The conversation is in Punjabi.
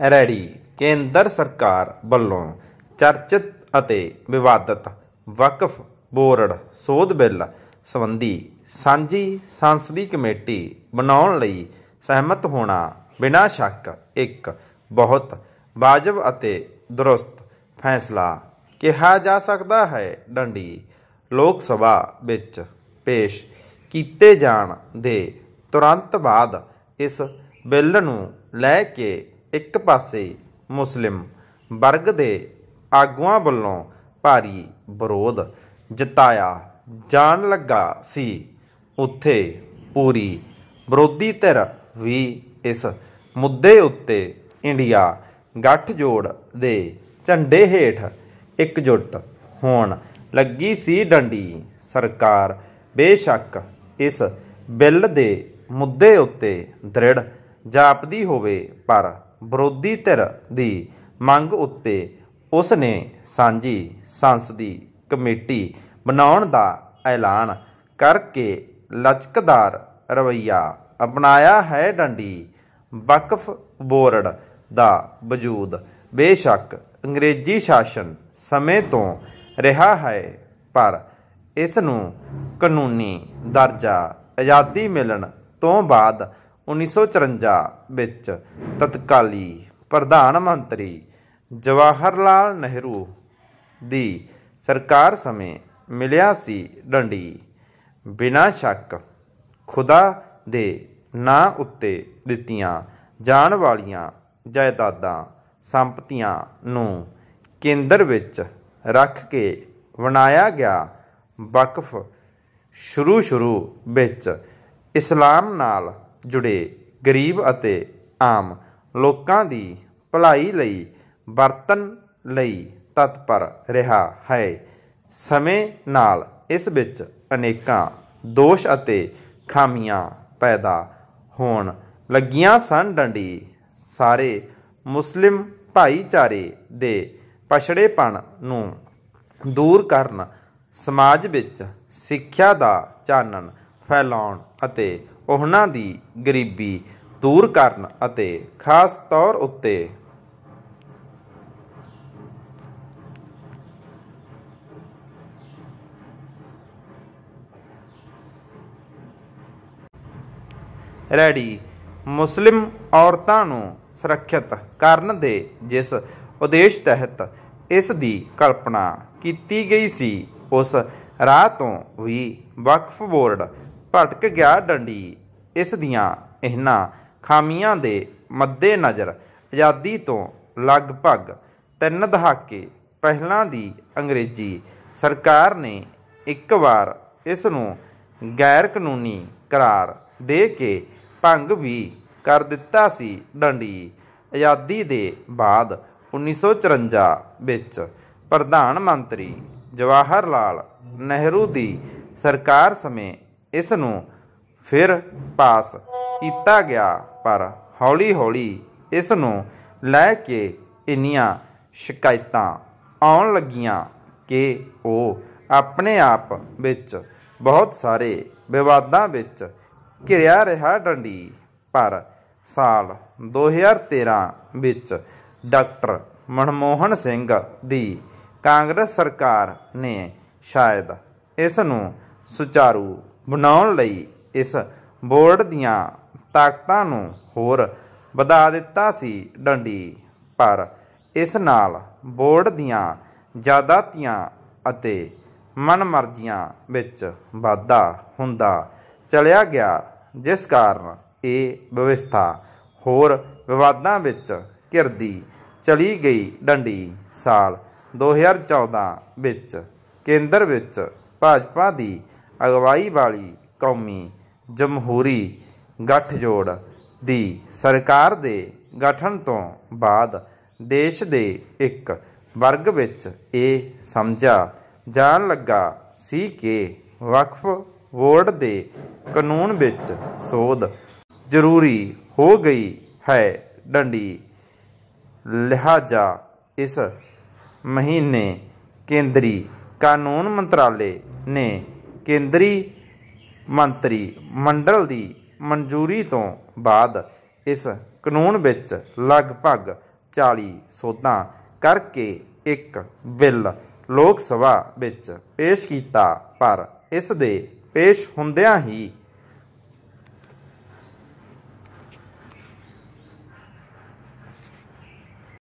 ਰੈਡੀ ਕੇਂਦਰ ਸਰਕਾਰ ਵੱਲੋਂ ਚਰਚਿਤ ਅਤੇ ਵਿਵਾਦਤ ਵਕਫ ਬੋਰਡ ਸੋਧ ਬਿੱਲ ਸੰਬੰਧੀ ਸਾਂਝੀ ਸੰਸਦੀ ਕਮੇਟੀ ਬਣਾਉਣ ਲਈ ਸਹਿਮਤ ਹੋਣਾ ਬਿਨਾਂ ਸ਼ੱਕ ਇੱਕ ਬਹੁਤ ਵਾਜਬ ਅਤੇ ਦਰੁਸਤ ਫੈਸਲਾ ਕਿਹਾ ਜਾ ਸਕਦਾ ਹੈ। ਡੰਡੀ ਲੋਕ ਸਭਾ ਵਿੱਚ ਪੇਸ਼ ਕੀਤੇ ਜਾਣ ਦੇ ਤੁਰੰਤ ਬਾਅਦ ਇਸ ਬਿੱਲ ਨੂੰ ਲੈ ਕੇ ਇੱਕ ਪਾਸੇ ਮੁਸਲਿਮ ਵਰਗ ਦੇ ਆਗੂਆਂ ਵੱਲੋਂ ਭਾਰੀ ਵਿਰੋਧ ਜਤਾਇਆ ਜਾਣ ਲੱਗਾ ਸੀ। ਉੱਥੇ ਪੂਰੀ ਵਿਰੋਧੀ ਧਿਰ ਵੀ ਇਸ ਮੁੱਦੇ ਉੱਤੇ ਇੰਡੀਆ ਗੱਠਜੋੜ ਦੇ ਝੰਡੇ ਹੇਠ ਇਕਜੁੱਟ ਹੋਣ ਲੱਗੀ ਸੀ ਡੰਡੀ। ਸਰਕਾਰ ਬੇਸ਼ੱਕ ਇਸ ਬਿੱਲ ਦੇ ਮੁੱਦੇ ਉੱਤੇ ਦ੍ਰਿੜ ਜਾਪਦੀ ਹੋਵੇ, ਪਰ ਵਿਰੋਧੀ ਧਿਰ ਦੀ ਮੰਗ ਉੱਤੇ ਉਸ ਨੇ ਸਾਂਝੀ ਸੰਸਦੀ ਕਮੇਟੀ ਬਣਾਉਣ ਦਾ ਐਲਾਨ ਕਰਕੇ ਲਚਕਦਾਰ ਰਵੱਈਆ ਅਪਣਾਇਆ ਹੈ। ਡੰਡੀ ਵਕਫ ਬੋਰਡ ਦਾ ਵਜੂਦ ਬੇਸ਼ੱਕ ਅੰਗਰੇਜ਼ੀ ਸ਼ਾਸਨ ਸਮੇਂ ਤੋਂ ਰਿਹਾ ਹੈ, ਪਰ ਇਸ ਨੂੰ ਕਾਨੂੰਨੀ ਦਰਜਾ ਆਜ਼ਾਦੀ ਮਿਲਣ ਤੋਂ ਬਾਅਦ 1954 ਵਿੱਚ ਤਤਕਾਲੀ ਪ੍ਰਧਾਨ ਮੰਤਰੀ ਜਵਾਹਰ ਲਾਲ ਨਹਿਰੂ ਦੀ ਸਰਕਾਰ ਸਮੇਂ ਮਿਲਿਆ ਸੀ ਡੰਡੀ। ਬਿਨਾਂ ਸ਼ੱਕ ਖੁਦਾ ਦੇ ਨਾਂ ਉੱਤੇ ਦਿੱਤੀਆਂ ਜਾਣ ਵਾਲੀਆਂ ਜਾਇਦਾਦਾਂ ਸੰਪਤੀਆਂ ਨੂੰ ਕੇਂਦਰ ਵਿੱਚ ਰੱਖ ਕੇ ਬਣਾਇਆ ਗਿਆ ਵਕਫ ਸ਼ੁਰੂ ਸ਼ੁਰੂ ਵਿੱਚ ਇਸਲਾਮ ਨਾਲ ਜੁੜੇ ਗਰੀਬ ਅਤੇ ਆਮ ਲੋਕਾਂ ਦੀ ਭਲਾਈ ਲਈ ਵਰਤਨ ਲਈ ਤਤਪਰ ਰਿਹਾ ਹੈ। ਸਮੇਂ ਨਾਲ ਇਸ ਵਿੱਚ ਅਨੇਕਾਂ ਦੋਸ਼ ਅਤੇ ਖਾਮੀਆਂ ਪੈਦਾ ਹੋਣ ਲੱਗੀਆਂ ਸਨ। ਡੰਡੀ ਸਾਰੇ ਮੁਸਲਿਮ ਭਾਈਚਾਰੇ ਦੇ ਪਛੜੇਪਣ ਨੂੰ ਦੂਰ ਕਰਨ ਸਮਾਜ ਵਿੱਚ ਸਿੱਖਿਆ ਦਾ ਚਾਨਣ ਫੈਲਾਉਣ ਅਤੇ ਉਹਨਾਂ ਦੀ ਗਰੀਬੀ ਦੂਰ ਕਰਨ ਅਤੇ ਖਾਸ ਤੌਰ ਉੱਤੇ ਰੈਡੀ ਮੁਸਲਿਮ ਔਰਤਾਂ ਨੂੰ ਸੁਰੱਖਿਅਤ ਕਰਨ ਦੇ ਜਿਸ ਉਦੇਸ਼ ਤਹਿਤ ਇਸ ਦੀ ਕਲਪਨਾ ਕੀਤੀ ਗਈ ਸੀ, ਉਸ ਰਾਹ ਤੋਂ ਵੀ ਵਕਫ ਬੋਰਡ ਭਟਕ ਗਿਆ ਡੰਡੀ ਇਸ ਦੀਆਂ ਇਹਨਾਂ ਖਾਮੀਆਂ ਦੇ ਮੱਦੇ ਨਜ਼ਰ ਆਜ਼ਾਦੀ ਤੋਂ ਲਗਭਗ ਤਿੰਨ ਦਹਾਕੇ ਪਹਿਲਾਂ ਦੀ ਅੰਗਰੇਜ਼ੀ ਸਰਕਾਰ ਨੇ ਇੱਕ ਵਾਰ ਇਸ ਨੂੰ ਗੈਰ ਕਾਨੂੰਨੀ ਕਰਾਰ ਦੇ ਕੇ ਭੰਗ ਵੀ ਕਰ ਦਿੱਤਾ ਸੀ ਡੰਡੀ। ਆਜ਼ਾਦੀ ਦੇ ਬਾਅਦ 1954 ਵਿੱਚ ਪ੍ਰਧਾਨ ਮੰਤਰੀ ਜਵਾਹਰ ਲਾਲ ਨਹਿਰੂ ਦੀ ਸਰਕਾਰ ਸਮੇਂ ਇਸ ਨੂੰ ਫਿਰ ਪਾਸ ਕੀਤਾ ਗਿਆ, ਪਰ ਹੌਲੀ-ਹੌਲੀ ਇਸ ਨੂੰ ਲੈ ਕੇ ਇੰਨੀਆਂ ਸ਼ਿਕਾਇਤਾਂ ਆਉਣ ਲੱਗੀਆਂ ਕਿ ਉਹ ਆਪਣੇ ਆਪ ਵਿੱਚ ਬਹੁਤ ਸਾਰੇ ਵਿਵਾਦਾਂ ਵਿੱਚ ਘਿਰਿਆ ਰਿਹਾ ਡੰਡੀ। ਪਰ ਸਾਲ 2013 ਵਿੱਚ ਡਾਕਟਰ ਮਨਮੋਹਨ ਸਿੰਘ ਦੀ ਕਾਂਗਰਸ ਸਰਕਾਰ ਨੇ ਸ਼ਾਇਦ ਇਸ ਨੂੰ ਸੁਚਾਰੂ ਬਣਾਉਣ ਲਈ ਇਸ ਬੋਰਡ ਦੀਆਂ ਤਾਕਤਾਂ ਨੂੰ ਹੋਰ ਵਧਾ ਦਿੱਤਾ ਸੀ ਡੰਡੀ। ਪਰ ਇਸ ਨਾਲ ਬੋਰਡ ਦੀਆਂ ਜ਼ਿਆਦਾਤੀਆਂ ਅਤੇ ਮਨਮਰਜ਼ੀਆਂ ਵਿੱਚ ਵਾਧਾ ਹੁੰਦਾ ਚਲਿਆ ਗਿਆ, ਜਿਸ ਕਾਰਨ ਇਹ ਵਿਵਸਥਾ ਹੋਰ ਵਿਵਾਦਾਂ ਵਿੱਚ ਘਿਰਦੀ ਚਲੀ ਗਈ ਡੰਡੀ। ਸਾਲ 2014 ਵਿੱਚ ਕੇਂਦਰ ਵਿੱਚ ਭਾਜਪਾ ਦੀ ਅਗਵਾਈ ਵਾਲੀ ਕੌਮੀ ਜਮਹੂਰੀ ਗੱਠਜੋੜ ਦੀ ਸਰਕਾਰ ਦੇ ਗਠਨ ਤੋਂ ਬਾਅਦ ਦੇਸ਼ ਦੇ ਇੱਕ ਵਰਗ ਵਿੱਚ ਇਹ ਸਮਝਿਆ ਜਾਣ ਲੱਗਾ ਸੀ ਕਿ ਵਕਫ ਬੋਰਡ ਦੇ ਕਾਨੂੰਨ ਵਿੱਚ ਸੋਧ ਜ਼ਰੂਰੀ ਹੋ ਗਈ ਹੈ ਡੰਡੀ। ਲਿਹਾਜ਼ਾ ਇਸ ਮਹੀਨੇ ਕੇਂਦਰੀ ਕਾਨੂੰਨ ਮੰਤਰਾਲੇ ਨੇ ਕੇਂਦਰੀ ਮੰਤਰੀ ਮੰਡਲ ਦੀ ਮਨਜ਼ੂਰੀ ਤੋਂ ਬਾਅਦ ਇਸ ਕਾਨੂੰਨ ਵਿੱਚ ਲਗਭਗ 40 ਸੋਧਾਂ ਕਰਕੇ ਇੱਕ ਬਿੱਲ ਲੋਕ ਸਭਾ ਵਿੱਚ ਪੇਸ਼ ਕੀਤਾ, ਪਰ ਇਸ ਦੇ ਪੇਸ਼ ਹੁੰਦਿਆਂ ਹੀ